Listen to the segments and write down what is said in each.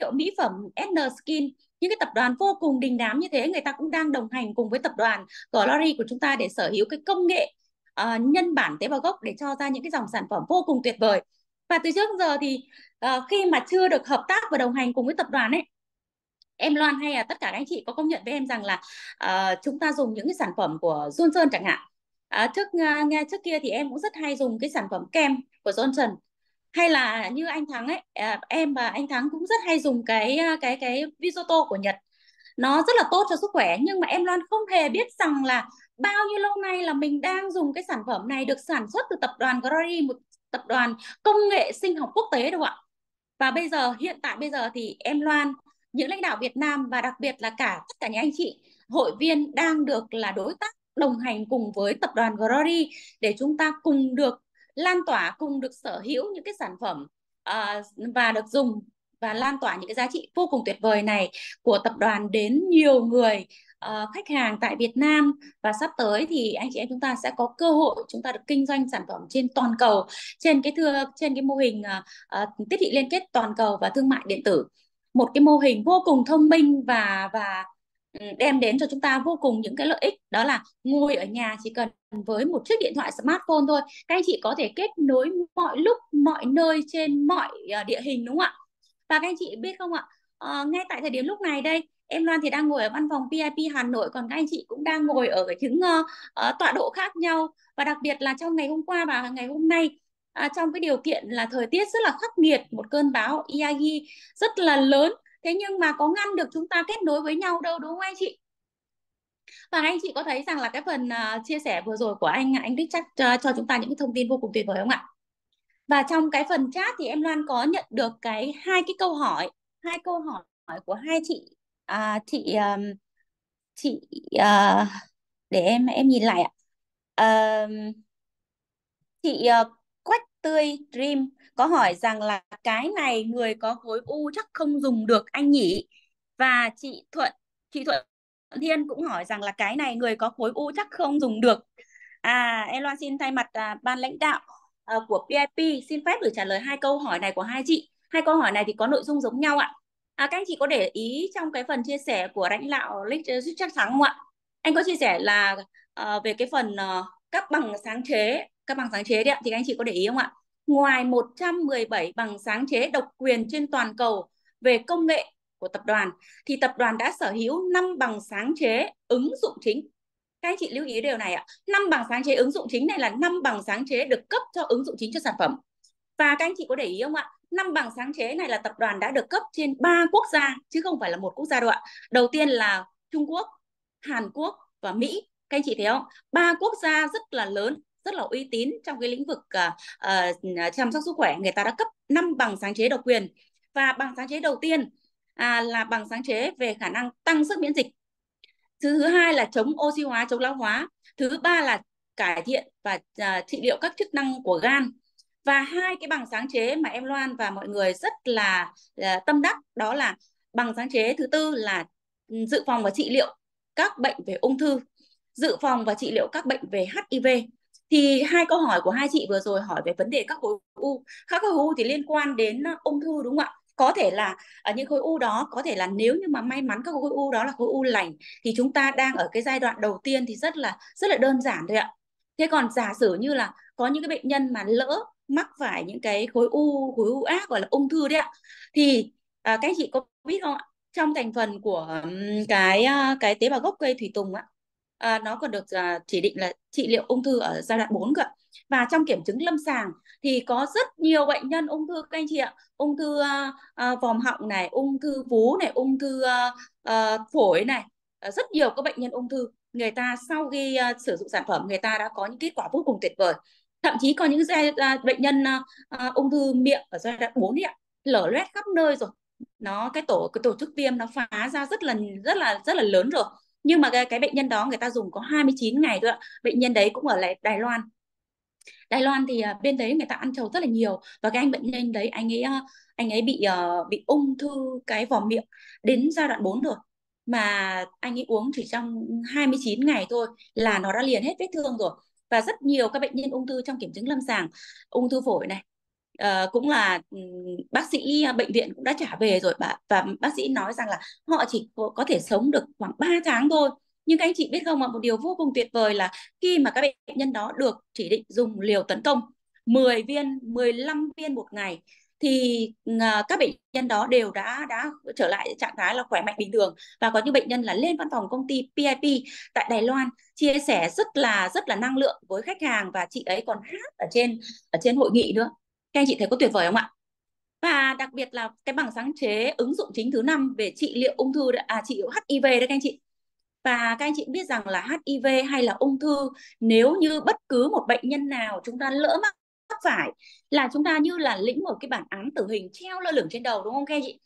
hiệu mỹ phẩm SN Skin. Những cái tập đoàn vô cùng đình đám như thế người ta cũng đang đồng hành cùng với tập đoàn Glory của chúng ta để sở hữu cái công nghệ uh, nhân bản tế bào gốc để cho ra những cái dòng sản phẩm vô cùng tuyệt vời. Và từ trước giờ thì uh, khi mà chưa được hợp tác và đồng hành cùng với tập đoàn ấy em Loan hay là tất cả các anh chị có công nhận với em rằng là uh, chúng ta dùng những cái sản phẩm của Johnson chẳng hạn. Uh, trước uh, nghe trước kia thì em cũng rất hay dùng cái sản phẩm kem của Johnson hay là như anh Thắng ấy à, em và anh Thắng cũng rất hay dùng cái à, cái cái Visoto của Nhật. Nó rất là tốt cho sức khỏe, nhưng mà em Loan không hề biết rằng là bao nhiêu lâu nay là mình đang dùng cái sản phẩm này được sản xuất từ tập đoàn Glory, một tập đoàn công nghệ sinh học quốc tế đâu ạ. Và bây giờ, hiện tại bây giờ thì em Loan, những lãnh đạo Việt Nam và đặc biệt là cả tất cả những anh chị, hội viên đang được là đối tác đồng hành cùng với tập đoàn Glory để chúng ta cùng được lan tỏa cùng được sở hữu những cái sản phẩm uh, và được dùng và lan tỏa những cái giá trị vô cùng tuyệt vời này của tập đoàn đến nhiều người uh, khách hàng tại Việt Nam. Và sắp tới thì anh chị em chúng ta sẽ có cơ hội chúng ta được kinh doanh sản phẩm trên toàn cầu trên cái thưa trên cái mô hình uh, uh, tiếp thị liên kết toàn cầu và thương mại điện tử. Một cái mô hình vô cùng thông minh và và Ừ, đem đến cho chúng ta vô cùng những cái lợi ích. Đó là ngồi ở nhà chỉ cần với một chiếc điện thoại smartphone thôi. Các anh chị có thể kết nối mọi lúc mọi nơi trên mọi ờ, địa hình đúng không ạ? Và các anh chị biết không ạ? À, ngay tại thời điểm lúc này đây em Loan thì đang ngồi ở văn phòng PIP Hà Nội còn các anh chị cũng đang ngồi ở những uh, tọa độ khác nhau. Và đặc biệt là trong ngày hôm qua và ngày hôm nay à, trong cái điều kiện là thời tiết rất là khắc nghiệt một cơn bão Yagi rất là lớn thế nhưng mà có ngăn được chúng ta kết nối với nhau đâu đúng không anh chị? Và anh chị có thấy rằng là cái phần uh, chia sẻ vừa rồi của anh anh Richard uh, à, cho chúng ta những cái thông tin vô cùng tuyệt vời không ạ? Và trong cái phần chat thì em Loan có nhận được cái hai cái câu hỏi hai câu hỏi của hai chị à, chị um, chị uh, để em em nhìn lại ạ. Uh, chị uh, quách tươi dream có hỏi rằng là cái này người có khối u chắc không dùng được anh nhỉ và chị thuận chị thuận thiên cũng hỏi rằng là cái này người có khối u chắc không dùng được à em loan xin thay mặt à, ban lãnh đạo à, của PIP xin phép được trả lời hai câu hỏi này của hai chị hai câu hỏi này thì có nội dung giống nhau ạ À, các anh chị có để ý trong cái phần chia sẻ của lãnh đạo chắc Thắng không ạ? Anh có chia sẻ là uh, về cái phần uh, các bằng sáng chế, các bằng sáng chế đấy ạ, thì các anh chị có để ý không ạ? Ngoài 117 bằng sáng chế độc quyền trên toàn cầu về công nghệ của tập đoàn, thì tập đoàn đã sở hữu 5 bằng sáng chế ứng dụng chính. Các anh chị lưu ý điều này ạ. 5 bằng sáng chế ứng dụng chính này là 5 bằng sáng chế được cấp cho ứng dụng chính cho sản phẩm. Và các anh chị có để ý không ạ? năm bằng sáng chế này là tập đoàn đã được cấp trên ba quốc gia chứ không phải là một quốc gia đâu ạ. Đầu tiên là Trung Quốc, Hàn Quốc và Mỹ. Các anh chị thấy không? Ba quốc gia rất là lớn, rất là uy tín trong cái lĩnh vực uh, uh, chăm sóc sức khỏe. Người ta đã cấp năm bằng sáng chế độc quyền. Và bằng sáng chế đầu tiên à, là bằng sáng chế về khả năng tăng sức miễn dịch. Thứ thứ hai là chống oxy hóa, chống lão hóa. Thứ ba là cải thiện và uh, trị liệu các chức năng của gan và hai cái bằng sáng chế mà em Loan và mọi người rất là, là tâm đắc đó là bằng sáng chế thứ tư là dự phòng và trị liệu các bệnh về ung thư dự phòng và trị liệu các bệnh về HIV thì hai câu hỏi của hai chị vừa rồi hỏi về vấn đề các khối u. Các khối u thì liên quan đến à, ung thư đúng không ạ? Có thể là ở những khối u đó có thể là nếu như mà may mắn các khối u đó là khối u lành thì chúng ta đang ở cái giai đoạn đầu tiên thì rất là rất là đơn giản thôi ạ. Thế còn giả sử như là có những cái bệnh nhân mà lỡ mắc phải những cái khối u khối u ác gọi là ung thư đấy ạ thì à, các anh chị có biết không ạ? Trong thành phần của cái à, cái tế bào gốc cây thủy tùng á à, nó còn được à, chỉ định là trị liệu ung thư ở giai đoạn 4 cơ và trong kiểm chứng lâm sàng thì có rất nhiều bệnh nhân ung thư các anh chị ạ ung thư à, à, vòm họng này ung thư vú này ung thư à, à, phổi này à, rất nhiều các bệnh nhân ung thư. Người ta sau khi uh, sử dụng sản phẩm người ta đã có những kết quả vô cùng tuyệt vời. Thậm chí có những giai uh, bệnh nhân uh, ung thư miệng ở giai đoạn 4 ạ lở loét khắp nơi rồi. Nó cái tổ cái tổ chức viêm nó phá ra rất là rất là rất là lớn rồi nhưng mà cái, cái bệnh nhân đó người ta dùng có 29 ngày thôi ạ. Bệnh nhân đấy cũng ở lại Đài Loan. Đài Loan thì uh, bên đấy người ta ăn trầu rất là nhiều. Và cái anh bệnh nhân đấy anh ấy uh, anh ấy bị uh, bị ung thư cái vòm miệng đến giai đoạn 4 rồi. Mà anh ấy uống chỉ trong 29 ngày thôi là nó đã liền hết vết thương rồi. Và rất nhiều các bệnh nhân ung thư trong kiểm chứng lâm sàng ung thư phổi này uh, cũng là um, bác sĩ à, bệnh viện cũng đã trả về rồi bà. Và bác sĩ nói rằng là họ chỉ có, có thể sống được khoảng 3 tháng thôi. Nhưng các anh chị biết không ạ một điều vô cùng tuyệt vời là khi mà các bệnh nhân đó được chỉ định dùng liều tấn công 10 viên 15 viên một ngày thì à, các bệnh nhân đó đều đã đã trở lại trạng thái là khỏe mạnh bình thường. Và có những bệnh nhân là lên văn phòng công ty PIP tại Đài Loan chia sẻ rất là rất là năng lượng với khách hàng và chị ấy còn hát ở trên ở trên hội nghị nữa các anh chị thấy có tuyệt vời không ạ? Và đặc biệt là cái bằng sáng chế ứng dụng chính thứ năm về trị liệu ung thư à trị liệu HIV đấy các anh chị. Và các anh chị biết rằng là HIV hay là ung thư, nếu như bất cứ một bệnh nhân nào chúng ta lỡ mắc phải là chúng ta như là lĩnh một cái bản án tử hình treo lơ lửng trên đầu, đúng không các anh chị?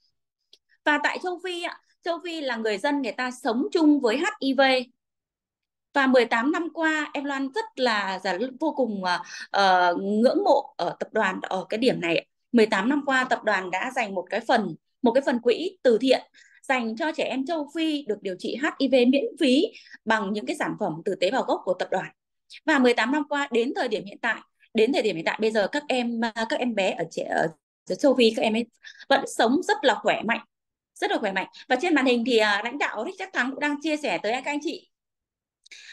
Và tại châu Phi ạ, châu Phi là người dân người ta sống chung với HIV và 18 năm qua em Loan rất là, là vô cùng uh, ngưỡng mộ ở tập đoàn ở cái điểm này 18 năm qua tập đoàn đã dành một cái phần một cái phần quỹ từ thiện dành cho trẻ em châu Phi được điều trị HIV miễn phí bằng những cái sản phẩm từ tế bào gốc của tập đoàn. Và 18 năm qua đến thời điểm hiện tại, đến thời điểm hiện tại bây giờ các em ờ, các em bé ở trẻ ở châu Phi các em ấy vẫn sống rất là khỏe mạnh, rất là khỏe mạnh. Và trên màn hình thì lãnh đạo Richard Thắng cũng đang chia sẻ tới các anh chị.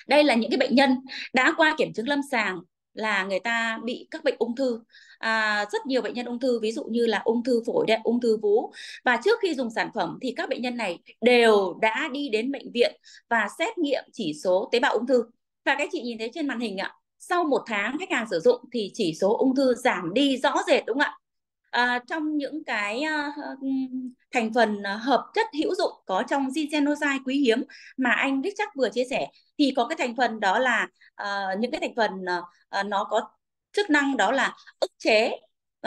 Đây là những cái bệnh nhân đã qua kiểm chứng lâm sàng là người ta bị các bệnh ung thư. À, rất nhiều bệnh nhân ung thư ví dụ như là ung thư phổi đẹp ung thư vú. Và trước khi dùng sản phẩm thì các bệnh nhân này đều đã đi đến bệnh viện và xét nghiệm chỉ số tế bào ung thư. Và các chị nhìn thấy trên màn hình ạ sau một tháng khách hàng sử dụng thì chỉ số ung thư giảm đi rõ rệt đúng không ạ? À, trong những cái uh, thành phần uh, hợp chất hữu dụng có trong Zingenoside quý hiếm mà anh Richard vừa chia sẻ thì có cái thành phần đó là uh, những cái thành phần uh, nó có chức năng đó là ức chế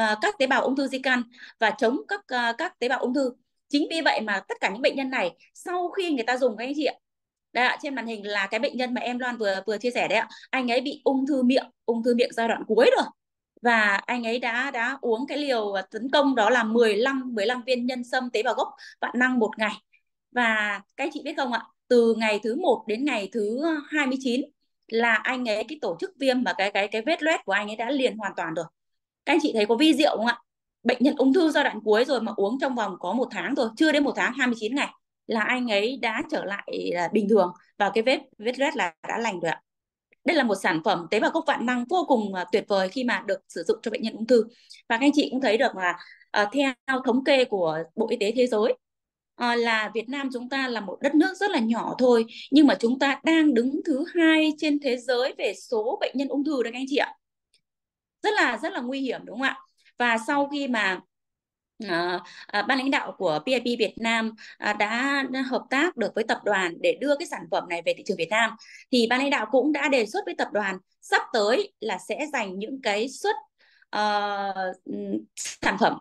uh, các tế bào ung thư di căn và chống các uh, các tế bào ung thư. Chính vì vậy mà tất cả những bệnh nhân này sau khi người ta dùng các anh chị ạ. Đây ạ trên màn hình là cái bệnh nhân mà em Loan vừa vừa chia sẻ đấy ạ. Anh ấy bị ung thư miệng ung thư miệng giai đoạn cuối rồi và anh ấy đã đã uống cái liều à, tấn công đó là 15 15 viên nhân sâm tế bào gốc vạn năng một ngày. Và các anh chị biết không ạ? Từ ngày thứ 1 đến ngày thứ 29 là anh ấy, cái tổ chức viêm và cái cái cái vết loét của anh ấy đã liền hoàn toàn rồi. Các anh chị thấy có vi diệu không ạ? Bệnh nhân ung thư giai đoạn cuối rồi mà uống trong vòng có một tháng rồi chưa đến một tháng 29 ngày là anh ấy đã trở lại à, bình thường. Và cái vết vết loét là đã lành rồi ạ đây là một sản phẩm tế bào gốc vạn năng vô cùng uh, tuyệt vời khi mà được sử dụng cho bệnh nhân ung thư. Và các anh chị cũng thấy được là uh, theo thống kê của Bộ Y tế Thế giới uh, là Việt Nam chúng ta là một đất nước rất là nhỏ thôi nhưng mà chúng ta đang đứng thứ hai trên thế giới về số bệnh nhân ung thư đấy các anh chị ạ. Rất là rất là nguy hiểm đúng không ạ? Và sau khi mà À, à, ban lãnh đạo của PIP Việt Nam à, đã, đã hợp tác được với tập đoàn để đưa cái sản phẩm này về thị trường Việt Nam. Thì ban lãnh đạo cũng đã đề xuất với tập đoàn sắp tới là sẽ dành những cái suất uh, sản phẩm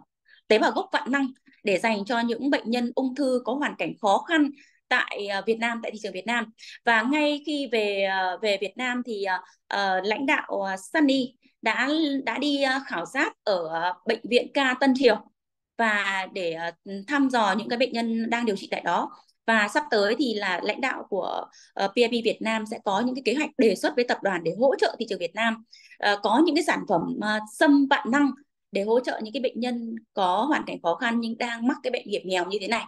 tế bào gốc vạn năng để dành cho những bệnh nhân ung thư có hoàn cảnh khó khăn tại à, Việt Nam tại thị trường Việt Nam. Và ngay khi về à, về Việt Nam thì uh, lãnh đạo Sunny đã đã đi khảo sát ở bệnh viện ca Tân Triều và để ờ, thăm dò những cái bệnh nhân đang điều trị tại đó. Và sắp tới thì là lãnh đạo của ờ, uh, PIP Việt Nam sẽ có những cái kế hoạch đề xuất với tập đoàn để hỗ trợ thị trường Việt Nam. Uh, có những cái sản phẩm uh, xâm vạn năng để hỗ trợ những cái bệnh nhân có hoàn cảnh khó khăn nhưng đang mắc cái bệnh hiểm nghèo như thế này.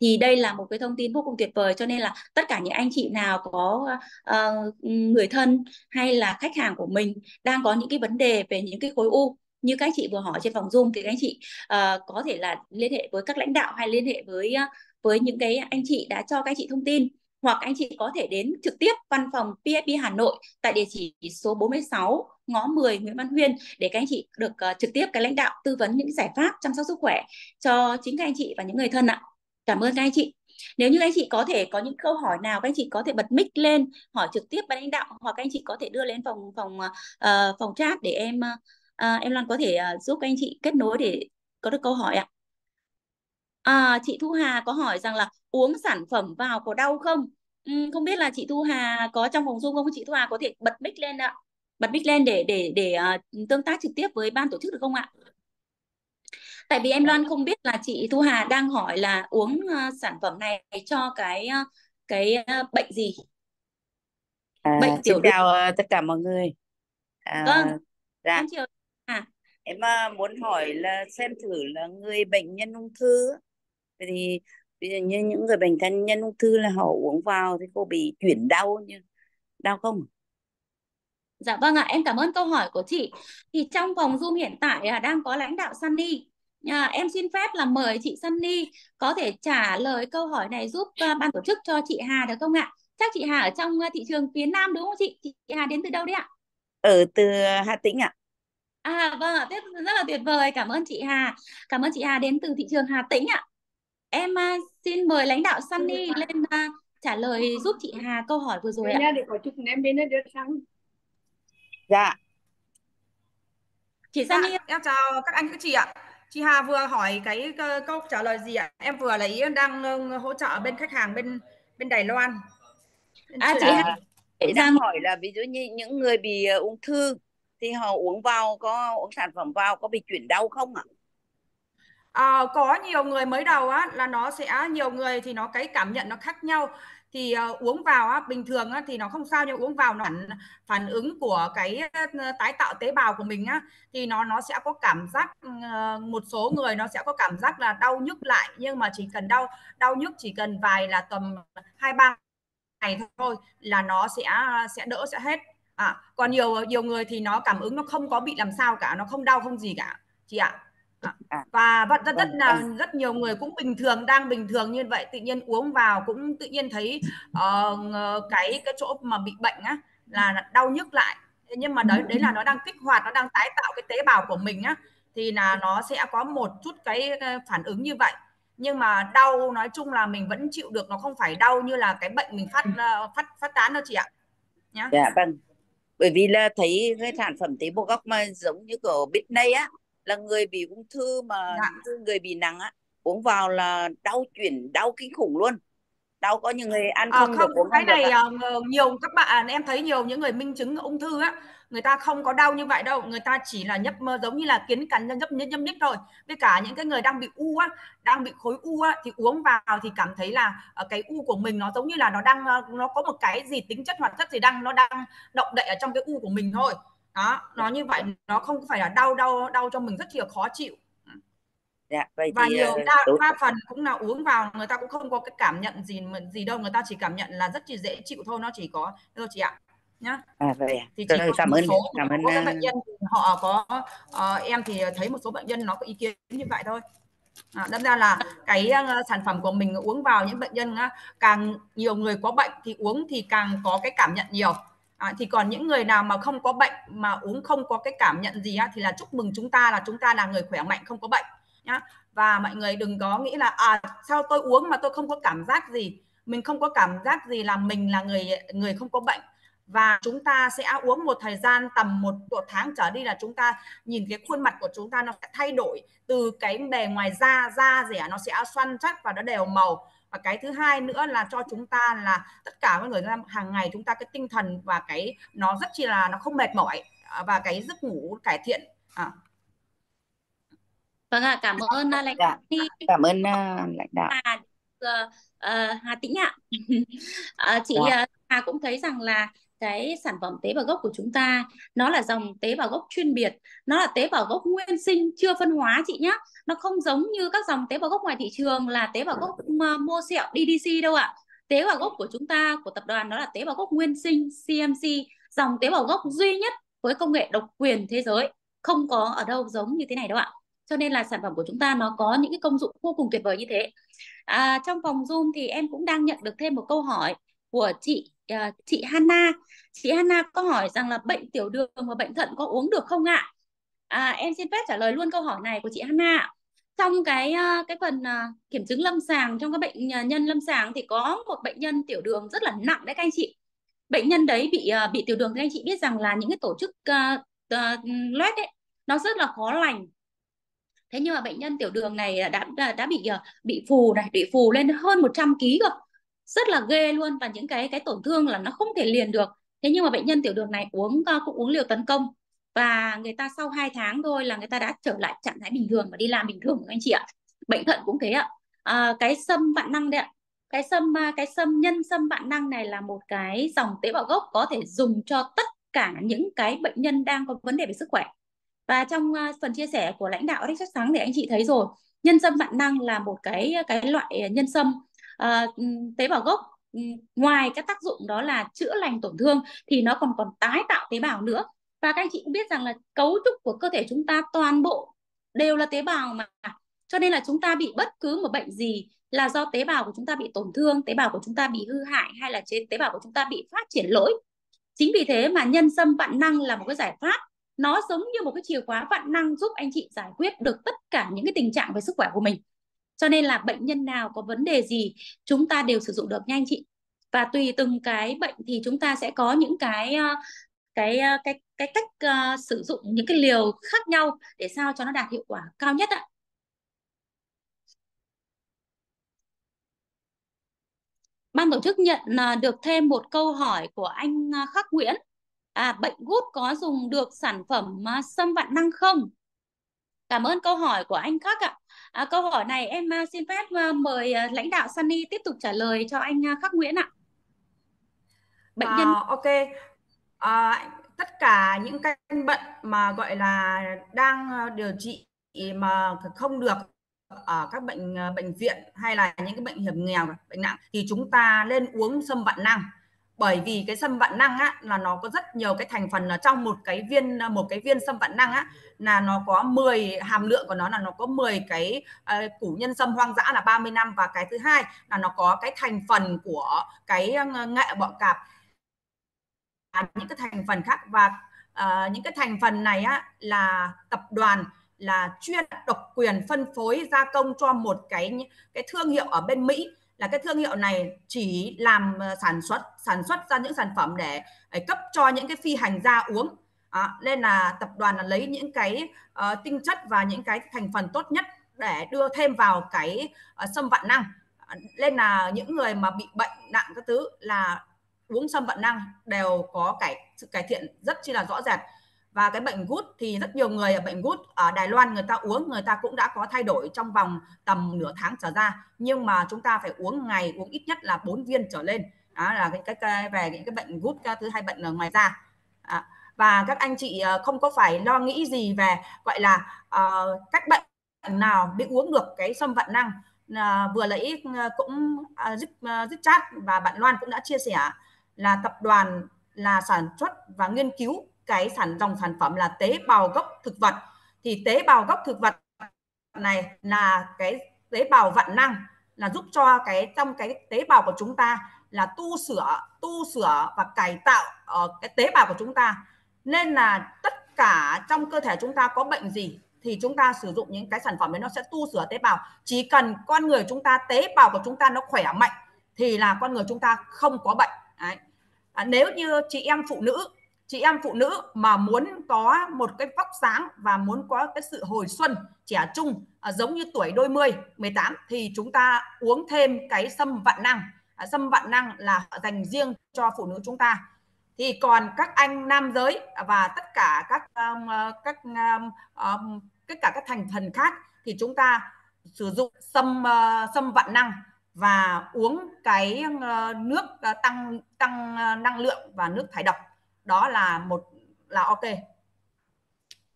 Thì đây là một cái thông tin vô cùng tuyệt vời cho nên là tất cả những anh chị nào có uh, người thân hay là khách hàng của mình đang có những cái vấn đề về những cái khối u như các anh chị vừa hỏi trên phòng Zoom thì các anh chị uh, có thể là liên hệ với các lãnh đạo hay liên hệ với uh, với những cái anh chị đã cho các anh chị thông tin hoặc anh chị có thể đến trực tiếp văn phòng PFP Hà Nội tại địa chỉ số 46 ngõ 10 Nguyễn Văn Huyên để các anh chị được uh, trực tiếp cái lãnh đạo tư vấn những giải pháp chăm sóc sức khỏe cho chính các anh chị và những người thân ạ. Cảm ơn các anh chị. Nếu như các anh chị có thể có những câu hỏi nào các anh chị có thể bật mic lên hỏi trực tiếp ban lãnh đạo hoặc các anh chị có thể đưa lên phòng phòng uh, phòng chat để em uh, à, em Loan có thể uh, giúp anh chị kết nối để có được câu hỏi ạ. À, chị Thu Hà có hỏi rằng là uống sản phẩm vào có đau không? Uhm, không biết là chị Thu Hà có trong phòng Zoom không? Chị Thu Hà có thể bật mic lên ạ. Bật mic lên để để để uh, tương tác trực tiếp với ban tổ chức được không ạ? Tại vì em Loan không biết là chị Thu Hà đang hỏi là uống uh, sản phẩm này cho cái uh, cái uh, bệnh gì? À, bệnh tiểu đường. chào ờ, tất cả mọi người. À, vâng dạ, em chào à em à, muốn hỏi là xem thử là người bệnh nhân ung thư thì bây giờ như những người bệnh thân nhân ung thư là họ uống vào thì cô bị chuyển đau như đau không Dạ vâng ạ, em cảm ơn câu hỏi của chị. Thì trong phòng Zoom hiện tại à, đang có lãnh đạo Sunny. À, em xin phép là mời chị Sunny có thể trả lời câu hỏi này giúp uh, ban tổ chức cho chị Hà được không ạ? Chắc chị Hà ở trong uh, thị trường phía Nam đúng không chị? Chị Hà đến từ đâu đấy ạ? Ở từ Hà Tĩnh ạ. À vâng ạ, rất là tuyệt vời. Cảm ơn chị Hà. Cảm ơn chị Hà đến từ thị trường Hà Tĩnh ạ. Em uh, xin mời lãnh đạo Sunny lên uh, trả lời giúp chị Hà câu hỏi vừa rồi ạ. Dạ. Chị Sunny. Dạ, em chào các anh các chị ạ. Chị Hà vừa hỏi cái câu trả lời gì ạ? Em vừa lấy đang ờ, hỗ trợ bên khách hàng bên bên Đài Loan. Bên à chị Hà à, đang hỏi là ví dụ như những người bị ờ, ung thư thì họ uống vào có uống sản phẩm vào có bị chuyển đau không ạ? À, có nhiều người mới đầu á là nó sẽ nhiều người thì nó cái cảm nhận nó khác nhau thì uh, uống vào á, bình thường á, thì nó không sao nhưng uống vào nó phản, phản ứng của cái uh, tái tạo tế bào của mình á thì nó nó sẽ có cảm giác uh, một số người nó sẽ có cảm giác là đau nhức lại nhưng mà chỉ cần đau đau nhức chỉ cần vài là tầm hai ba ngày thôi là nó sẽ sẽ đỡ sẽ hết à còn nhiều nhiều người thì nó cảm ứng nó không có bị làm sao cả nó không đau không gì cả chị ạ. À, và rất rất vâng, là rất nhiều người cũng bình thường đang bình thường như vậy tự nhiên uống vào cũng tự nhiên thấy uh, cái cái chỗ mà bị bệnh á là đau nhức lại. Nhưng mà đấy đấy là nó đang kích hoạt nó đang tái tạo cái tế bào của mình á thì là nó sẽ có một chút cái phản ứng như vậy. Nhưng mà đau nói chung là mình vẫn chịu được nó không phải đau như là cái bệnh mình phát ờ, phát phát tán đâu chị ạ. Nhá. Dạ vâng bởi vì là thấy cái sản phẩm tế bào gốc mà giống như của bít này á là người bị ung thư mà dạ. người bị nặng á uống vào là đau chuyển đau kinh khủng luôn đau có những người ăn không, à, không được uống cái này được uh, nhiều các bạn em thấy nhiều những người minh chứng ung thư á người ta không có đau như vậy đâu người ta chỉ là nhấp giống như là kiến cắn nhấp nhấp nhấp nhích thôi. Với cả những cái người đang bị u á đang bị khối u á thì uống vào thì cảm thấy là uh, cái u của mình nó giống như là nó đang uh, nó có một cái gì tính chất hoạt chất gì đang nó đang động đậy ở trong cái u của mình thôi. Đó nó như vậy nó không phải là đau đau đau cho mình rất là khó chịu. Dạ, vậy và thì, nhiều đa, đa phần cũng là uống vào người ta cũng không có cái cảm nhận gì gì đâu người ta chỉ cảm nhận là rất là dễ chịu thôi nó chỉ có thôi chị ạ nhá. À vậy à. thì chỉ Rồi, cảm ơn số, cảm ơn có bệnh nhân họ có uh, em thì thấy một số bệnh nhân nó có ý kiến như vậy thôi. À, đâm ra là cái uh, sản phẩm của mình uống vào những bệnh nhân uh, càng nhiều người có bệnh thì uống thì càng có cái cảm nhận nhiều. À, thì còn những người nào mà không có bệnh mà uống không có cái cảm nhận gì á, thì là chúc mừng chúng ta là chúng ta là người khỏe mạnh không có bệnh nhá. Và mọi người đừng có nghĩ là à sao tôi uống mà tôi không có cảm giác gì? Mình không có cảm giác gì là mình là người người không có bệnh và chúng ta sẽ uống một thời gian tầm một, một tháng trở đi là chúng ta nhìn cái khuôn mặt của chúng ta nó sẽ thay đổi. Từ cái bề ngoài da da rẻ nó sẽ xoăn chắc và nó đều màu. Và cái thứ hai nữa là cho chúng ta là tất cả mọi người hàng ngày chúng ta cái tinh thần và cái nó rất chi là nó không mệt mỏi. À, và cái giấc ngủ cải thiện. À. vâng ạ cảm ơn uh, lãnh đạo. Dạ, cảm ơn uh, lãnh đạo. Hà, uh, Hà Tĩnh ạ. Uh, chị uh, Hà cũng thấy rằng là cái sản phẩm tế bào gốc của chúng ta. Nó là dòng tế bào gốc chuyên biệt. Nó là tế bào gốc nguyên sinh chưa phân hóa chị nhé nó không giống như các dòng tế bào gốc ngoài thị trường là tế bào gốc um, mô sẹo DDC đâu ạ. Tế bào gốc của chúng ta của tập đoàn đó là tế bào gốc nguyên sinh CMC dòng tế bào gốc duy nhất với công nghệ độc quyền thế giới. Không có ở đâu giống như thế này đâu ạ. Cho nên là sản phẩm của chúng ta nó có những cái công dụng vô cùng tuyệt vời như thế. À, trong phòng zoom thì em cũng đang nhận được thêm một câu hỏi của chị uh, chị Hanna chị Hanna có hỏi rằng là bệnh tiểu đường và bệnh thận có uống được không ạ? À, em xin phép trả lời luôn câu hỏi này của chị Hanna trong cái ờ, cái phần ờ, kiểm chứng lâm sàng trong các bệnh nhân lâm sàng thì có một bệnh nhân tiểu đường rất là nặng đấy các anh chị. Bệnh nhân đấy bị bị tiểu đường thì anh chị biết rằng là những cái tổ chức uh, uh, loét ấy nó rất là khó lành. Thế nhưng mà bệnh nhân tiểu đường này đã đã, đã bị uh, bị phù này bị phù lên hơn 100 kg rồi rất là ghê luôn. Và những cái cái tổn thương là nó không thể liền được. Thế nhưng mà bệnh nhân tiểu đường này uống ờ, cũng uống liều tấn công. Và người ta sau 2 tháng thôi là người ta đã trở lại trạng thái bình thường và đi làm bình thường anh chị ạ. Bệnh thận cũng thế ạ. À, cái sâm vạn năng đấy ạ. Cái sâm ờ, cái sâm nhân sâm vạn năng này là một cái dòng tế bào gốc có thể dùng cho tất cả những cái bệnh nhân đang có vấn đề về sức khỏe. Và trong phần chia sẻ của lãnh đạo Rick chắc thì anh chị thấy rồi nhân sâm vạn năng là một cái cái loại nhân sâm uh, tế bào gốc ừ, ngoài các tác dụng đó là chữa lành tổn thương thì nó còn còn tái tạo tế bào nữa. Và các anh chị cũng biết rằng là cấu trúc của cơ thể chúng ta toàn bộ đều là tế bào mà. Cho nên là chúng ta bị bất cứ một bệnh gì là do tế bào của chúng ta bị tổn thương tế bào của chúng ta bị hư hại hay là trên tế bào của chúng ta bị phát triển lỗi. Chính vì thế mà nhân sâm vạn năng là một cái giải pháp. Nó giống như một cái chìa khóa vạn năng giúp anh chị giải quyết được tất cả những cái tình trạng về sức khỏe của mình cho nên là bệnh nhân nào có vấn đề gì chúng ta đều sử dụng được nha anh chị và tùy từng cái bệnh thì chúng ta sẽ có những cái ờ, cái ờ, cái cái cách uh, sử dụng những cái liều khác nhau để sao cho nó đạt hiệu quả cao nhất ạ. Ban tổ chức nhận uh, được thêm một câu hỏi của anh uh, Khắc Nguyễn. À, bệnh gút có dùng được sản phẩm uh, sâm vạn năng không? Cảm ơn câu hỏi của anh Khắc ạ. À, câu hỏi này em xin phép ờ, mời ờ, lãnh đạo Sunny tiếp tục trả lời cho anh ờ, Khắc Nguyễn ạ. Bệnh nhân à, ok. À, tất cả những căn bệnh mà gọi là đang điều trị mà không được ở các bệnh bệnh viện hay là những cái bệnh hiểm nghèo bệnh nặng thì chúng ta nên uống sâm vạn năng bởi vì cái sâm vạn năng á là nó có rất nhiều cái thành phần ở trong một cái viên ờ, một cái viên sâm vạn năng á là nó có 10 hàm lượng của nó là nó có 10 cái uh, củ nhân sâm hoang dã là 30 năm và cái thứ hai là nó có cái thành phần của cái ờ, nghệ bọ cạp. Những cái thành phần khác và uh, những cái thành phần này á là tập đoàn là chuyên độc quyền phân phối gia công cho một cái cái thương hiệu ở bên Mỹ là cái thương hiệu này chỉ làm ờ, sản xuất sản xuất ra những sản phẩm để, để cấp cho những cái phi hành gia uống. À, nên là tập đoàn là lấy những cái uh, tinh chất và những cái thành phần tốt nhất để đưa thêm vào cái uh, sâm vạn năng. Nên là những người mà bị bệnh nặng các thứ là uống sâm vận năng đều có cải sự cải thiện rất chi là rõ rệt và cái bệnh gút thì rất nhiều người ở bệnh gút ở Đài Loan người ta uống người ta cũng đã có thay đổi trong vòng tầm nửa tháng trở ra. Nhưng mà chúng ta phải uống ngày uống ít nhất là 4 viên trở lên. Đó là cái, cái, về những cái bệnh gút cái thứ hai bệnh ở ngoài da. À, và các anh chị ờ, không có phải lo nghĩ gì về gọi là uh, cách bệnh nào để uống được cái sâm vận năng. Uh, vừa lấy cũng uh, giúp uh, giúp chat và bạn Loan cũng đã chia sẻ là tập đoàn là sản xuất và nghiên cứu cái sản dòng sản phẩm là tế bào gốc thực vật. Thì tế bào gốc thực vật này là cái tế bào vạn năng là giúp cho cái trong cái tế bào của chúng ta là tu sửa tu sửa và cải tạo ở cái tế bào của chúng ta. Nên là tất cả trong cơ thể chúng ta có bệnh gì thì chúng ta sử dụng những cái sản phẩm đấy nó sẽ tu sửa tế bào. Chỉ cần con người chúng ta tế bào của chúng ta nó khỏe mạnh thì là con người chúng ta không có bệnh. Đấy. À, nếu như chị em phụ nữ chị em phụ nữ mà muốn có một cái vóc sáng và muốn có cái sự hồi xuân trẻ trung à, giống như tuổi đôi mươi 18 thì chúng ta uống thêm cái sâm vạn năng. À, sâm vạn năng là dành riêng cho phụ nữ chúng ta. Thì còn các anh nam giới và tất cả các um, à, các um, um, tất cả các thành phần khác thì chúng ta sử dụng sâm uh, sâm vạn năng và uống cái uh, nước uh, tăng tăng uh, năng lượng và nước thải độc đó là một là ok.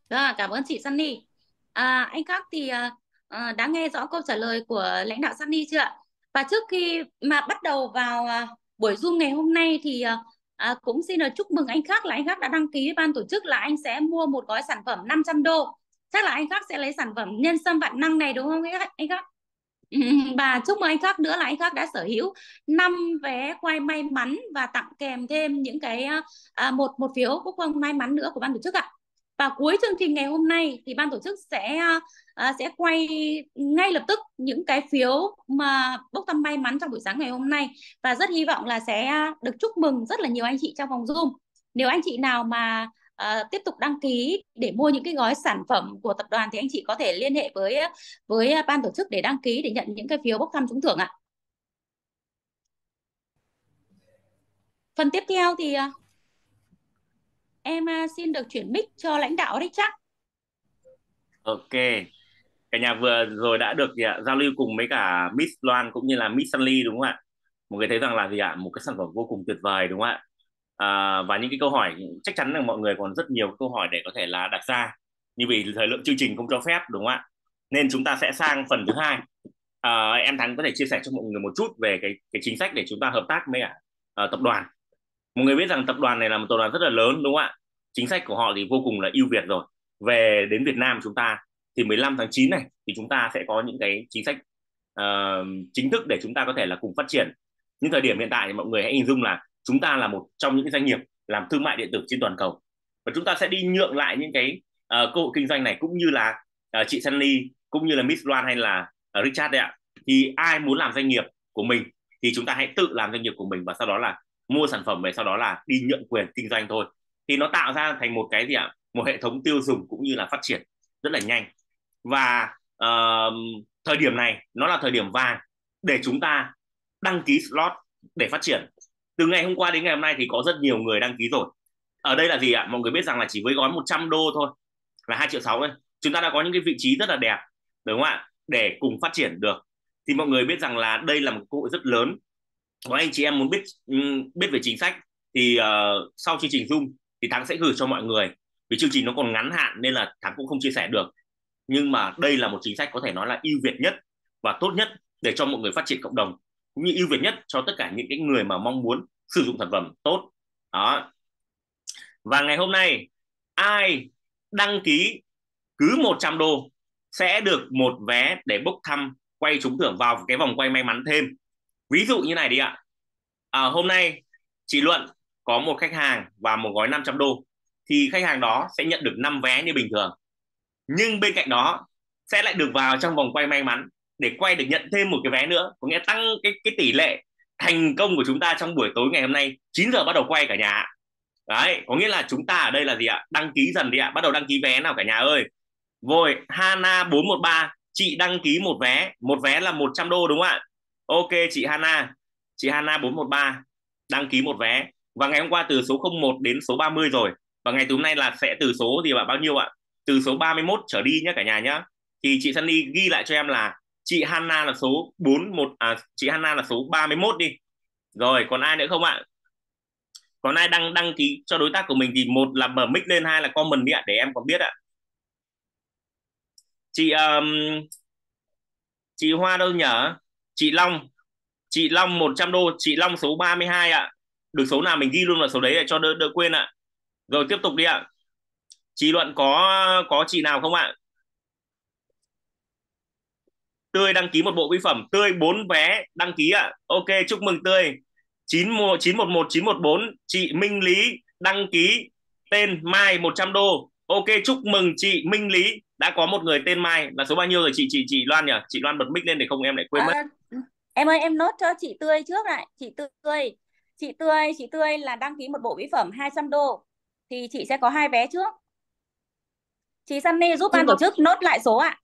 Đó, cảm ơn chị Sunny. À, anh khác thì à, à, đã nghe rõ câu trả lời của lãnh đạo Sunny chưa ạ? Và trước khi mà bắt đầu vào à, buổi Zoom ngày hôm nay thì à, à cũng xin được chúc mừng anh khác là anh khác đã đăng ký với ban tổ chức là anh sẽ mua một gói sản phẩm 500 đô. Chắc là anh khác sẽ lấy sản phẩm nhân sâm vạn năng này đúng không anh khác và chúc mừng anh khác nữa là anh khác đã sở hữu 5 vé quay may mắn và tặng kèm thêm những cái ờ, à, một một phiếu quốc quân may mắn nữa của ban tổ chức ạ. Và cuối chương trình ngày hôm nay thì ban tổ chức sẽ à, sẽ quay ngay lập tức những cái phiếu mà bốc thăm may mắn trong buổi sáng ngày hôm nay và rất hy vọng là sẽ được chúc mừng rất là nhiều anh chị trong phòng Zoom. Nếu anh chị nào mà uh, tiếp tục đăng ký để mua những cái gói sản phẩm của tập đoàn thì anh chị có thể liên hệ với với ban tổ chức để đăng ký để nhận những cái phiếu bốc thăm trúng thưởng ạ. Phần tiếp theo thì à, em à, xin được chuyển mic cho lãnh đạo Richard. Ok. Cả nhà vừa rồi đã được gì ạ? giao lưu cùng với cả Miss Loan cũng như là Miss Sunny đúng không ạ? Một người thấy rằng là gì ạ? Một cái sản phẩm vô cùng tuyệt vời đúng không ạ? À, và những cái câu hỏi chắc chắn là mọi người còn rất nhiều câu hỏi để có thể là đặt ra. Nhưng vì thời lượng chương trình không cho phép đúng không ạ? Nên chúng ta sẽ sang phần thứ hai. À, em thắng có thể chia sẻ cho mọi người một chút về cái cái chính sách để chúng ta hợp tác với cả à, tập đoàn. Mọi người biết rằng tập đoàn này là một tập đoàn rất là lớn đúng không ạ? Chính sách của họ thì vô cùng là ưu việt rồi. Về đến Việt Nam chúng ta thì 15 tháng 9 này thì chúng ta sẽ có những cái chính sách uh, chính thức để chúng ta có thể là cùng phát triển. Nhưng thời điểm hiện tại thì mọi người hãy hình dung là chúng ta là một trong những doanh nghiệp làm thương mại điện tử trên toàn cầu. Và chúng ta sẽ đi nhượng lại những cái uh, cơ hội kinh doanh này cũng như là uh, chị Sunny cũng như là Miss Loan hay là uh, Richard đấy ạ. Thì ai muốn làm doanh nghiệp của mình thì chúng ta hãy tự làm doanh nghiệp của mình và sau đó là mua sản phẩm về sau đó là đi nhượng quyền kinh doanh thôi. Thì nó tạo ra thành một cái gì ạ? Một hệ thống tiêu dùng cũng như là phát triển rất là nhanh. Và uh, thời điểm này nó là thời điểm vàng để chúng ta đăng ký slot để phát triển từ ngày hôm qua đến ngày hôm nay thì có rất nhiều người đăng ký rồi. Ở đây là gì ạ? Mọi người biết rằng là chỉ với gói 100 đô thôi là hai triệu sáu thôi. Chúng ta đã có những cái vị trí rất là đẹp đúng không ạ? Để cùng phát triển được. Thì mọi người biết rằng là đây là một cơ hội rất lớn. Có anh chị em muốn biết ừ, biết về chính sách thì uh, sau chương trình zoom thì thắng sẽ gửi cho mọi người. Vì chương trình nó còn ngắn hạn nên là thắng cũng không chia sẻ được. Nhưng mà đây là một chính sách có thể nói là ưu việt nhất và tốt nhất để cho mọi người phát triển cộng đồng cũng như ưu việt nhất cho tất cả những cái người mà mong muốn sử dụng sản phẩm tốt. Đó. Và ngày hôm nay ai đăng ký cứ 100 đô sẽ được một vé để bốc thăm quay trúng thưởng vào cái vòng quay may mắn thêm. Ví dụ như này đi ạ. À, hôm nay chị Luận có một khách hàng và một gói 500 đô thì khách hàng đó sẽ nhận được 5 vé như bình thường. Nhưng bên cạnh đó sẽ lại được vào trong vòng quay may mắn để quay được nhận thêm một cái vé nữa. Có nghĩa tăng cái cái tỷ lệ thành công của chúng ta trong buổi tối ngày hôm nay. 9 giờ bắt đầu quay cả nhà đấy, có nghĩa là chúng ta ở đây là gì ạ? Đăng ký dần đi ạ. Bắt đầu đăng ký vé nào cả nhà ơi. Rồi Hana 413 chị đăng ký một vé. Một vé là 100 đô đúng không ạ? Ok, chị Hana. Chị Hana 413 đăng ký một vé. Và ngày hôm qua từ số 01 đến số 30 rồi. Và ngày hôm nay là sẽ từ số gì ạ? Bao nhiêu ạ? Từ số 31 trở đi nhé cả nhà nhé thì chị Sunny ghi lại cho em là chị Hanna là số 41 à chị Hanna là số 31 đi. Rồi còn ai nữa không ạ? Còn ai đăng đăng ký cho đối tác của mình thì một là mở mic lên hai là comment đi ạ để em còn biết ạ. Chị um, chị Hoa đâu nhở? Chị Long chị Long 100 đô chị Long số 32 ạ. Được số nào mình ghi luôn vào số đấy để cho đỡ đỡ quên ạ. Rồi tiếp tục đi ạ. Chị luận có có chị nào không ạ? Tươi đăng ký một bộ mỹ phẩm. Tươi bốn vé đăng ký ạ. Ok chúc mừng tươi. Chín chín một một chín một bốn. Chị Minh Lý đăng ký tên Mai 100 đô. Ok chúc mừng chị Minh Lý. Đã có một người tên Mai. Là số bao nhiêu rồi? Chị chị chị Loan nhỉ? Chị Loan bật mic lên để không em lại quên mất. À, em ơi em nốt cho chị Tươi trước lại. Chị Tươi chị Tươi chị Tươi là đăng ký một bộ mỹ phẩm 200 đô. Thì chị sẽ có hai vé trước. Chị Sunny giúp ban tổ chức nốt lại số ạ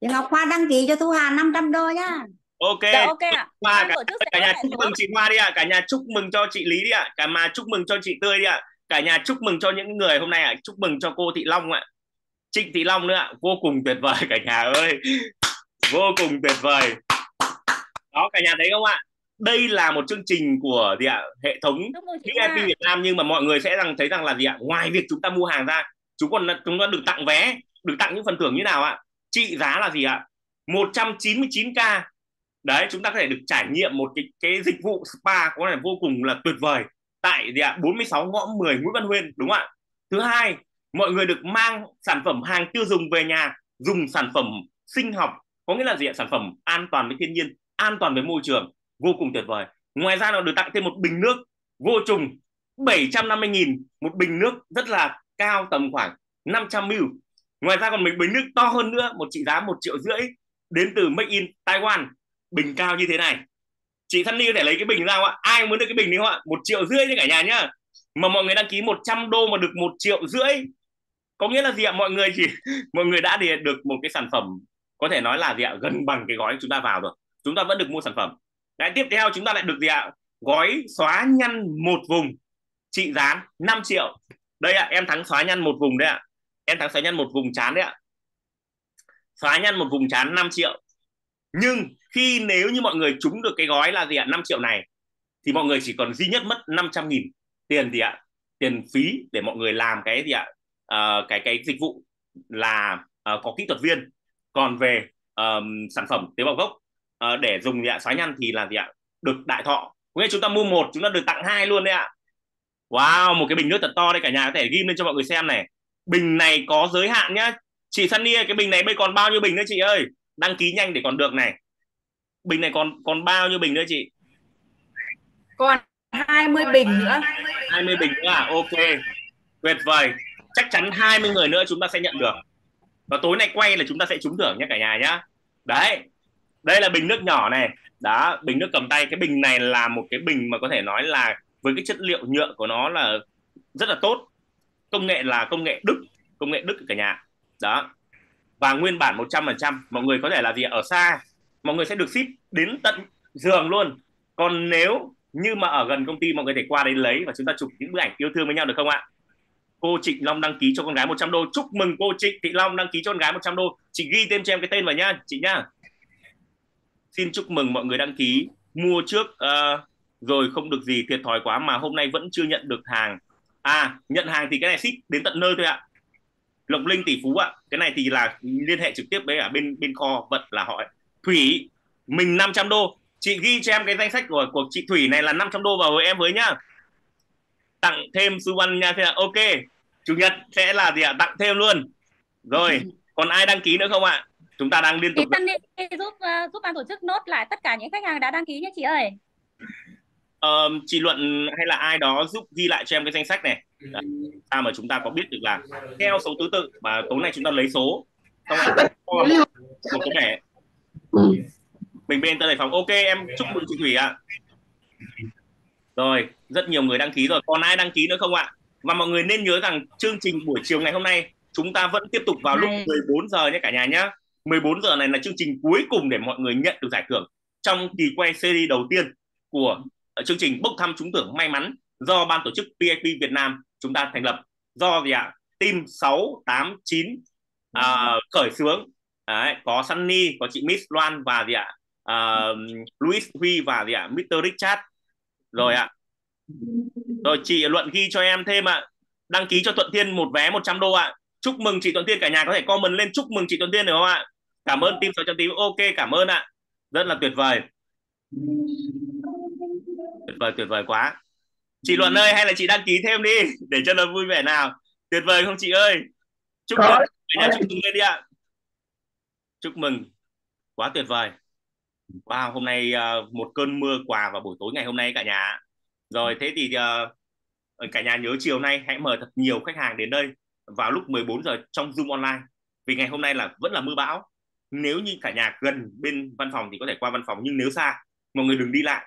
chị Ngọc Hoa đăng ký cho Thu Hà 500 đô nhá. Ok. Dạ, ok ạ. Hoa, cả, cả nhà chúc mừng chị Hoa đi ạ. Cả nhà chúc mừng cho chị Lý đi ạ. Cả mà chúc mừng cho chị Tươi đi ạ. Cả nhà chúc mừng cho những người hôm nay ạ. Chúc mừng cho cô Thị Long ạ. Trịnh Thị Long nữa ạ. Vô cùng tuyệt vời cả nhà ơi. Vô cùng tuyệt vời. Đó cả nhà thấy không ạ? Đây là một chương trình của gì ạ? Hệ thống VIP Việt Nam nhưng mà mọi người sẽ rằng thấy rằng là gì ạ? Ngoài việc chúng ta mua hàng ra chúng còn chúng ta được tặng vé được tặng những phần thưởng như nào ạ trị giá là gì ạ? 199k đấy, chúng ta có thể được trải nghiệm một cái cái dịch vụ spa có thể vô cùng là tuyệt vời. Tại gì ạ? 46 ngõ 10 Nguyễn Văn Huyên, đúng không ạ? Thứ hai, mọi người được mang sản phẩm hàng tiêu dùng về nhà, dùng sản phẩm sinh học, có nghĩa là gì ạ? Sản phẩm an toàn với thiên nhiên, an toàn với môi trường, vô cùng tuyệt vời. Ngoài ra nó được tặng thêm một bình nước vô trùng 750.000 một bình nước, rất là cao tầm khoảng 500 ml ngoài ra còn mình bình nước to hơn nữa một trị giá một triệu rưỡi đến từ Make in Taiwan. Bình cao như thế này. Chị Sunny có thể lấy cái bình ra không ạ? Ai muốn được cái bình này không ạ? Một triệu rưỡi cho cả nhà nhá. Mà mọi người đăng ký 100 đô mà được một triệu rưỡi. Có nghĩa là gì ạ? Mọi người chỉ mọi người đã được một cái sản phẩm có thể nói là gì ạ? Gần bằng cái gói chúng ta vào rồi. Chúng ta vẫn được mua sản phẩm. Đấy, tiếp theo chúng ta lại được gì ạ? Gói xóa nhăn một vùng. Trị giá 5 triệu. Đây ạ em thắng xóa nhăn một vùng đấy ạ em thắng xóa nhân một vùng chán đấy ạ. Xóa nhân một vùng chán 5 triệu. Nhưng khi nếu như mọi người trúng được cái gói là gì ạ? 5 triệu này thì mọi người chỉ còn duy nhất mất 500 nghìn tiền gì ạ? Tiền phí để mọi người làm cái gì ạ? Uh, cái cái dịch vụ là uh, có kỹ thuật viên. Còn về um, sản phẩm tế bào gốc uh, để dùng gì ạ? Xóa nhăn thì là gì ạ? Được đại thọ. Nghĩa chúng ta mua một chúng ta được tặng hai luôn đấy ạ. Wow một cái bình nước thật to đây cả nhà có thể ghim lên cho mọi người xem này bình này có giới hạn nhá. Chị Sunny cái bình này bây còn bao nhiêu bình nữa chị ơi? Đăng ký nhanh để còn được này. Bình này còn còn bao nhiêu bình nữa chị? Còn 20 bình nữa. 20 bình nữa à? Ok. Tuyệt vời. Chắc chắn 20 người nữa chúng ta sẽ nhận được. Và tối nay quay là chúng ta sẽ trúng thưởng nhé cả nhà nhá. Đấy. Đây là bình nước nhỏ này. Đó bình nước cầm tay. Cái bình này là một cái bình mà có thể nói là với cái chất liệu nhựa của nó là rất là tốt công nghệ là công nghệ đức công nghệ đức cả nhà. Đó. Và nguyên bản 100% mọi người có thể là gì ở xa. Mọi người sẽ được ship đến tận giường luôn. Còn nếu như mà ở gần công ty mọi người thể qua đấy lấy và chúng ta chụp những bức ảnh yêu thương với nhau được không ạ? Cô Trịnh Long đăng ký cho con gái 100 đô. Chúc mừng cô Trịnh Thị Long đăng ký cho con gái 100 đô. Chị ghi tên cho em cái tên vào nhá chị nhá. Xin chúc mừng mọi người đăng ký. Mua trước uh, rồi không được gì thiệt thòi quá mà hôm nay vẫn chưa nhận được hàng à nhận hàng thì cái này ship đến tận nơi thôi ạ. Lộc Linh tỷ phú ạ. Cái này thì là liên hệ trực tiếp với ở bên bên kho vận là họ Thủy mình 500 đô. Chị ghi cho em cái danh sách của của chị Thủy này là 500 đô vào với em với nhá. Tặng thêm su văn nha thế là ok. Chủ nhật sẽ là gì ạ? Tặng thêm luôn. Rồi còn ai đăng ký nữa không ạ? Chúng ta đang liên tục giúp uh, giúp ban tổ chức nốt lại tất cả những khách hàng đã đăng ký nhé chị ơi uh, chị luận hay là ai đó giúp ghi lại cho em cái danh sách này? Đấy. sao mà chúng ta có biết được là theo số thứ tự mà tối nay chúng ta lấy số? Xong rồi một cái thẻ mình bên tờ phòng ok em chúc mừng chị thủy ạ. Rồi rất nhiều người đăng ký rồi. Còn ai đăng ký nữa không ạ? Và mọi người nên nhớ rằng chương trình buổi chiều ngày hôm nay chúng ta vẫn tiếp tục vào lúc 14 giờ nhé cả nhà nhé. 14 giờ này là chương trình cuối cùng để mọi người nhận được giải thưởng trong kỳ quay series đầu tiên của chương trình bốc thăm trúng thưởng may mắn do ban tổ chức PIP Việt Nam chúng ta thành lập. Do gì ạ? Team 689 à, khởi xướng. Đấy, có Sunny có chị Miss Loan và gì ạ? À, uh, Louis Huy và gì ạ? Mr Richard. Rồi ạ. Rồi chị luận ghi cho em thêm ạ. Đăng ký cho Thuận Thiên một vé 100 đô ạ. Chúc mừng chị Thuận Thiên cả nhà có thể comment lên chúc mừng chị Thuận Thiên được không ạ? Cảm ơn team 689 ok cảm ơn ạ. Rất là tuyệt vời vời tuyệt vời quá. Chị luận ơi hay là chị đăng ký thêm đi để cho nó vui vẻ nào. Tuyệt vời không chị ơi? Chúc mừng. Cả nhà chúc mừng lên đi ạ. Chúc mừng. Quá tuyệt vời. Wow hôm nay uh, một cơn mưa quà vào buổi tối ngày hôm nay cả nhà rồi thế thì uh, cả nhà nhớ chiều nay hãy mời thật nhiều khách hàng đến đây vào lúc 14 giờ trong Zoom online. Vì ngày hôm nay là vẫn là mưa bão. Nếu như cả nhà gần bên văn phòng thì có thể qua văn phòng nhưng nếu xa mọi người đừng đi lại.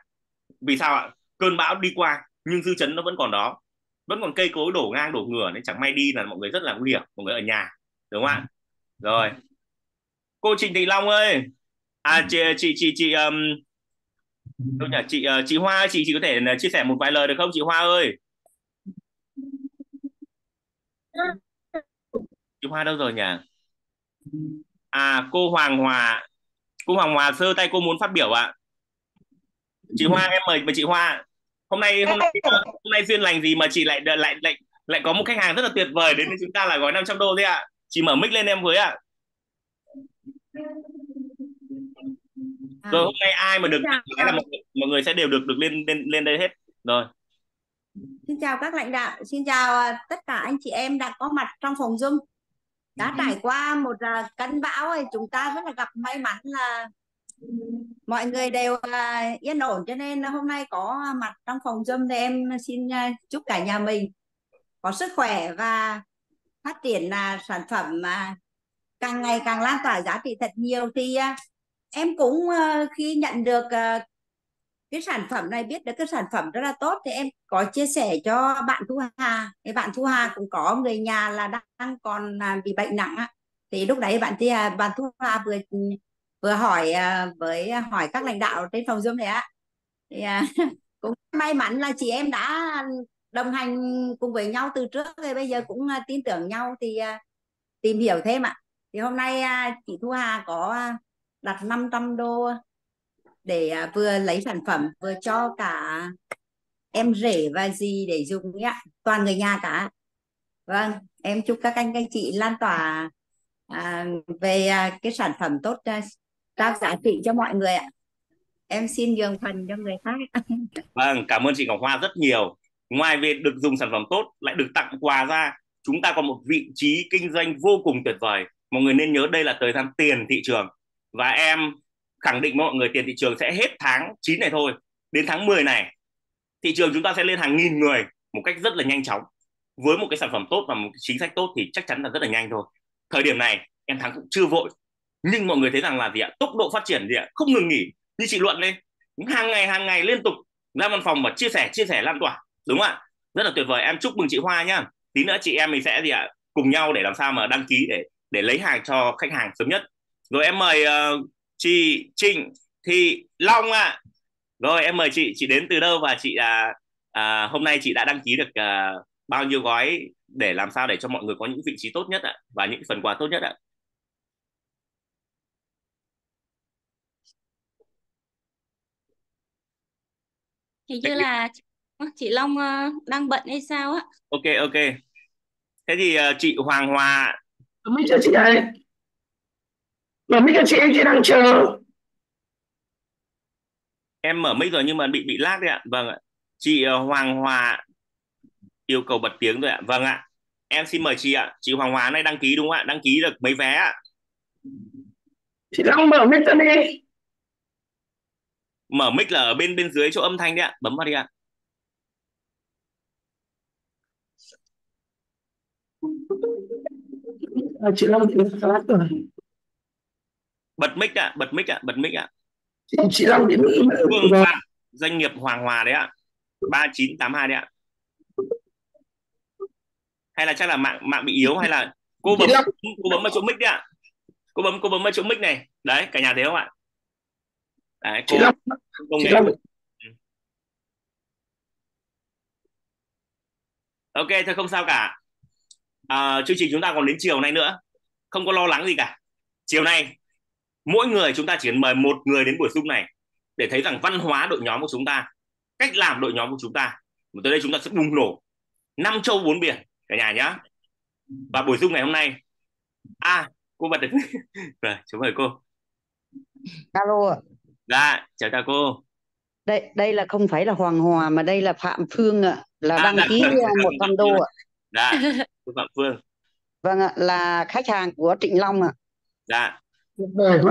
Vì sao ạ cơn bão đi qua nhưng dư chấn nó vẫn còn đó. Vẫn còn cây cối đổ ngang đổ ngửa nên chẳng may đi là mọi người rất là nguy hiểm mọi người ở nhà đúng không ạ? Rồi. Cô Trịnh Thị Long ơi. À chị chị chị chị um, đâu nhỉ? Chị uh, chị Hoa chị chị có thể ờ, chia sẻ một vài lời được không chị Hoa ơi? Chị Hoa đâu rồi nhỉ? À cô Hoàng Hòa cô Hoàng Hòa sơ tay cô muốn phát biểu ạ. Chị Hoa em mời chị Hoa hôm nay hôm nay hôm nay duyên lành gì mà chị lại lại lại lại có một khách hàng rất là tuyệt vời đến với chúng ta là gói 500 đô thế ạ. Chị mở mic lên em với ạ. Rồi hôm nay ai mà được cái là mọi, mọi người sẽ đều được được lên lên lên đây hết. Rồi. Xin chào các lãnh đạo xin chào à, tất cả anh chị em đã có mặt trong phòng zoom. Đã trải qua một uh, cơn bão ấy chúng ta rất là gặp may mắn là mọi người đều uh, yên ổn cho nên hôm nay có mặt trong phòng zoom thì em xin uh, chúc cả nhà mình có sức khỏe và phát triển là uh, sản phẩm mà uh, càng ngày càng lan tỏa giá trị thật nhiều. Thì uh, em cũng uh, khi nhận được uh, cái sản phẩm này biết được cái sản phẩm rất là tốt thì em có chia sẻ cho bạn Thu Hà. Thì bạn Thu Hà cũng có người nhà là đang còn bị bệnh nặng á. Thì lúc đấy bạn thì bạn Thu Hà vừa vừa hỏi à, với à, hỏi các lãnh đạo trên phòng Zoom này á thì à, cũng may mắn là chị em đã đồng hành cùng với nhau từ trước rồi bây giờ cũng tin tưởng nhau thì tìm hiểu thêm ạ. Thì hôm nay chị Thu Hà có đặt 500 đô để vừa lấy sản phẩm vừa cho cả em rể và gì để dùng ạ. Toàn người nhà cả vâng em chúc các anh các chị lan tỏa à, về à, cái sản phẩm tốt à, trao giá trị cho mọi người ạ em xin nhường phần cho người khác Vâng, cảm ơn chị Ngọc Hoa rất nhiều. Ngoài việc được dùng sản phẩm tốt, lại được tặng quà ra, chúng ta có một vị trí kinh doanh vô cùng tuyệt vời. Mọi người nên nhớ đây là thời gian tiền thị trường. Và em khẳng định với mọi người tiền thị trường sẽ hết tháng 9 này thôi. Đến tháng 10 này, thị trường chúng ta sẽ lên hàng nghìn người một cách rất là nhanh chóng. Với một cái sản phẩm tốt và một chính sách tốt thì chắc chắn là rất là nhanh thôi. Thời điểm này, em thắng cũng chưa vội. Nhưng mọi người thấy rằng là gì ạ? Tốc độ phát triển gì ạ? Không ngừng nghỉ. Như chị Luận lên, hàng ngày hàng ngày liên tục ra văn phòng mà chia sẻ chia sẻ lan tỏa đúng không ạ rất là tuyệt vời em chúc mừng chị Hoa nhá tí nữa chị em mình sẽ gì ạ cùng nhau để làm sao mà đăng ký để để lấy hàng cho khách hàng sớm nhất rồi em mời uh, chị Trịnh Thị Long ạ à. rồi em mời chị chị đến từ đâu và chị à, à, hôm nay chị đã đăng ký được à, bao nhiêu gói để làm sao để cho mọi người có những vị trí tốt nhất ạ và những phần quà tốt nhất ạ hình như là chị Long ờ, đang bận hay sao á? Ok ok. Thế thì uh, chị Hoàng Hòa. Mic cho chị đây mở mic cho chị chị đang chờ? Em mở mic rồi nhưng mà bị bị lag đấy ạ. Vâng ạ. Chị uh, Hoàng Hòa yêu cầu bật tiếng rồi ạ. Vâng ạ. Em xin mời chị ạ. Chị Hoàng Hòa này đăng ký đúng không ạ? Đăng ký được mấy vé ạ? Chị Long mở mic cho đi mở mic là ở bên bên dưới chỗ âm thanh đấy ạ. Bấm vào đi ạ. À, chị Long thì phát rồi bật mic ạ bật mic ạ bật mic ạ. Chị, chị Long thì Phương Phạm doanh nghiệp Hoàng Hòa đấy ạ. ba chín tám hai đấy ạ. Hay là chắc là mạng mạng bị yếu hay là cô bấm cô bấm vào chỗ mic đấy ạ. Cô bấm cô bấm vào chỗ mic này. Đấy cả nhà thấy không ạ đấy cô công nghệ ok thôi không sao cả. À, chương trình chúng ta còn đến chiều nay nữa. Không có lo lắng gì cả. Chiều nay mỗi người chúng ta chỉ cần mời một người đến buổi zoom này để thấy rằng văn hóa đội nhóm của chúng ta cách làm đội nhóm của chúng ta. Và tới đây chúng ta sẽ bùng nổ năm châu bốn biển cả nhà nhá. Và buổi zoom ngày hôm nay à cô bật được. Rồi chúng mời cô. Alo dạ chào chào cô. Đây đây là không phải là Hoàng Hòa mà đây là Phạm Phương ạ là à, đăng dạ, ký một trăm đô ạ. Dạ cô Phạm Phương. Vâng ạ là khách hàng của Trịnh Long ạ. Dạ. Vâng.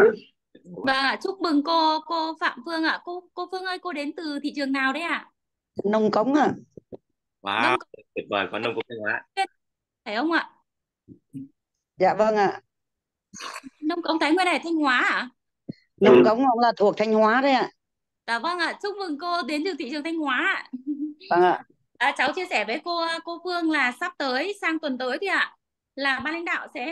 Ạ chúc mừng cô cô Phạm Phương ạ. Cô cô Phương ơi cô đến từ thị trường nào đấy ạ? Nông cống ạ. Wow nông... tuyệt vời có nông cống thanh hóa phải không ạ? Dạ vâng ạ. Nông cống thái nguyên này thanh hóa ạ nông cống ông là thuộc thanh hóa đấy ạ. Dạ vâng ạ chúc mừng cô đến từ thị trường thanh hóa ạ. Vâng ạ. À, cháu chia sẻ với cô cô Phương là sắp tới sang tuần tới thì ạ là ban lãnh đạo sẽ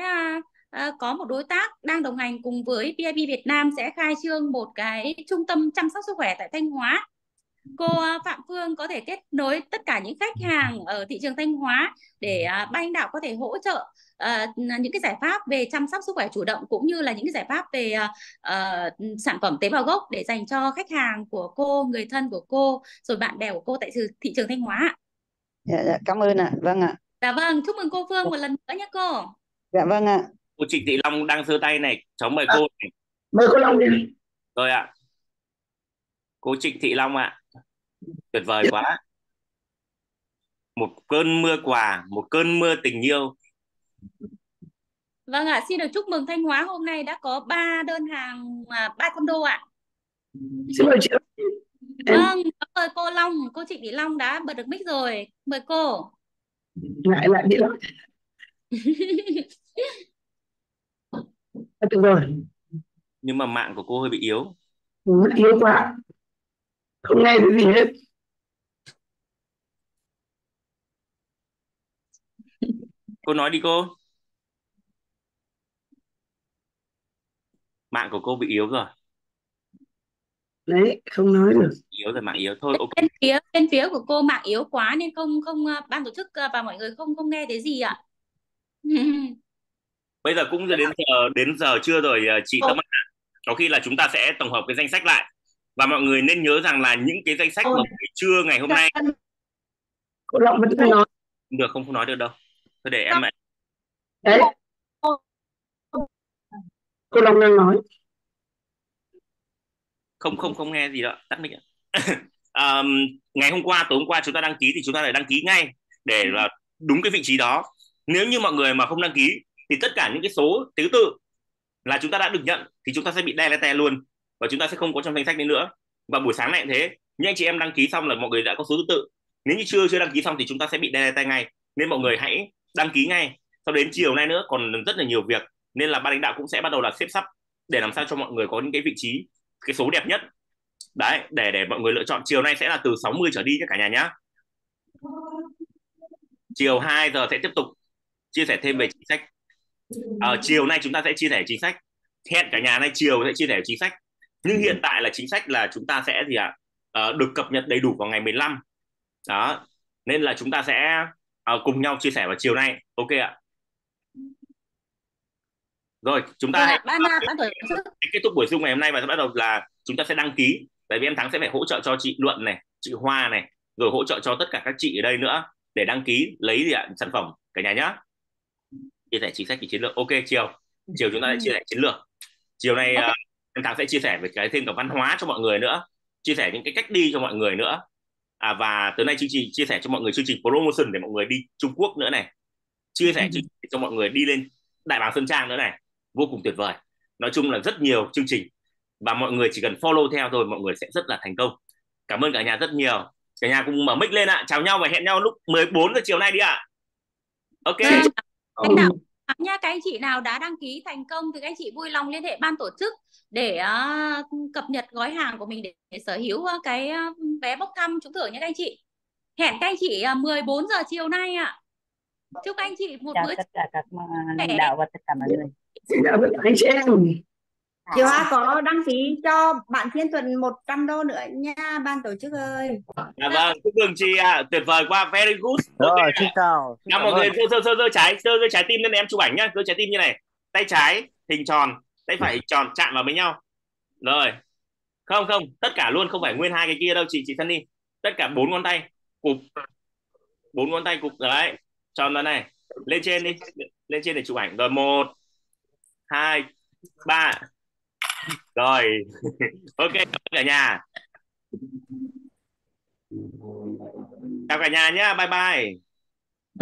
à, có một đối tác đang đồng hành cùng với PIB Việt Nam sẽ khai trương một cái trung tâm chăm sóc sức khỏe tại Thanh Hóa. Cô Phạm Phương có thể kết nối tất cả những khách hàng ở thị trường Thanh Hóa để uh, ban lãnh đạo có thể hỗ trợ uh, những cái giải pháp về chăm sóc sức khỏe chủ động cũng như là những cái giải pháp về uh, sản phẩm tế bào gốc để dành cho khách hàng của cô, người thân của cô, rồi bạn bè của cô tại thị trường Thanh Hóa. Dạ, dạ cảm ơn ạ. Vâng ạ. Dạ vâng, chúc mừng cô Phương một lần nữa nhé cô. Dạ vâng ạ. Cô Trịnh Thị Long đang giơ tay này, cháu mời cô. Này. Mời cô Long đi. Rồi ạ. Cô Trịnh Thị Long ạ tuyệt vời yeah. quá một cơn mưa quà một cơn mưa tình yêu vâng ạ xin được chúc mừng thanh hóa hôm nay đã có ba đơn hàng à, ba trăm đô ạ. Xin mời chị. Vâng mời cô long cô trịnh thị long đã bật được mic rồi. Mời cô. Lại lại đi lại. Tuyệt vời. Nhưng mà mạng của cô hơi bị yếu. Mất yếu quá. Không nghe được gì hết cô nói đi cô. Mạng của cô bị yếu rồi. Đấy không nói được. Yếu rồi mạng yếu thôi ok. Bên phía bên phía của cô mạng yếu quá nên không không à, ban tổ chức à, và mọi người không không nghe thấy gì ạ. Bây giờ cũng đến giờ đến giờ chưa rồi à, chị Tâm An có khi là chúng ta sẽ tổng hợp cái danh sách lại. Và mọi người nên nhớ rằng là những cái danh sách mà buổi trưa ngày hôm nay cô Long vẫn nói. Được không không nói được đâu thôi để em đấy cô Long đang nói. Không không không nghe gì đó tắt mic um, ngày hôm qua tối hôm qua chúng ta đăng ký thì chúng ta phải đăng ký ngay để là đúng cái vị trí đó. Nếu như mọi người mà không đăng ký thì tất cả những cái số thứ tự là chúng ta đã được nhận thì chúng ta sẽ bị delete luôn và chúng ta sẽ không có trong danh sách đấy nữa. Và buổi sáng này cũng thế. Những anh chị em đăng ký xong là mọi người đã có số thứ tự. Nếu như chưa chưa đăng ký xong thì chúng ta sẽ bị delete ngay. Nên mọi người hãy đăng ký ngay. Sau đến chiều nay nữa còn rất là nhiều việc. Nên là ban lãnh đạo cũng sẽ bắt đầu là xếp sắp để làm sao cho mọi người có những cái vị trí cái số đẹp nhất. Đấy để để mọi người lựa chọn. Chiều nay sẽ là từ 60 trở đi nhé cả nhà nhá. Chiều 2 giờ sẽ tiếp tục chia sẻ thêm về chính sách. À, chiều nay chúng ta sẽ chia sẻ chính sách. Hẹn cả nhà nay chiều sẽ chia sẻ chính sách. Nhưng hiện tại là chính sách là chúng ta sẽ gì ạ? À, được cập nhật đầy đủ vào ngày 15 đó nên là chúng ta sẽ à, cùng nhau chia sẻ vào chiều nay. Ok ạ. Rồi chúng ta hãy ban, ban tổ chức kết thúc buổi zoom ngày hôm nay và bắt đầu là chúng ta sẽ đăng ký. Tại vì em thắng sẽ phải hỗ trợ cho chị luận này chị hoa này rồi hỗ trợ cho tất cả các chị ở đây nữa để đăng ký lấy gì ạ sản phẩm cả nhà nhá. Chia sẻ chính sách về chiến lược. Ok chiều. Chiều chúng ta sẽ chia sẻ chiến lược. Chiều nay okay. uh, em thắng sẽ chia sẻ về cái thêm cả văn hóa cho mọi người nữa chia sẻ những cái cách đi cho mọi người nữa à, và tới nay chương trình chia sẻ cho mọi người chương trình promotion để mọi người đi Trung Quốc nữa này. Chia sẻ chương trình cho mọi người đi lên Đại Bàng Sơn Trang nữa này. Vô cùng tuyệt vời. Nói chung là rất nhiều chương trình. Và mọi người chỉ cần follow theo thôi mọi người sẽ rất là thành công. Cảm ơn cả nhà rất nhiều. Cả nhà cùng mở mic lên ạ. Chào nhau và hẹn nhau lúc 14 giờ chiều nay đi ạ. Ok. Lãnh đạo nha các anh chị nào đã đăng ký thành công thì các anh chị vui lòng liên hệ ban tổ chức để uh, cập nhật gói hàng của mình để, để sở hữu uh, cái uh, vé bốc thăm trúng thưởng nhé các anh chị. Hẹn các anh chị uh, 14 giờ chiều nay ạ. À. chúc các anh chị một chào bữa tất cả các lãnh đạo và tất cả mọi người. Xin chào tất cả anh chị em Chị Hoa có đăng ký cho bạn Thiên Tuần 100 đô nữa nha ban tổ chức ơi. Dạ vâng, chúc mừng chị ạ, à. tuyệt vời quá, very good. Rồi, okay. xin chào. Xin mọi người giơ giơ giơ trái giơ giơ trái tim lên em chụp ảnh nhá, giơ trái tim như này. Tay trái hình tròn, tay phải hình tròn chạm vào với nhau. Rồi. Không không, tất cả luôn không phải nguyên hai cái kia đâu chị chị Sunny. Tất cả bốn ngón tay cụp. Bốn ngón tay cụp đấy. Tròn ra này. Lên trên đi. Lên trên để chụp ảnh. Rồi một hai ba rồi. Ok cả nhà. Chào cả nhà nhé bye bye.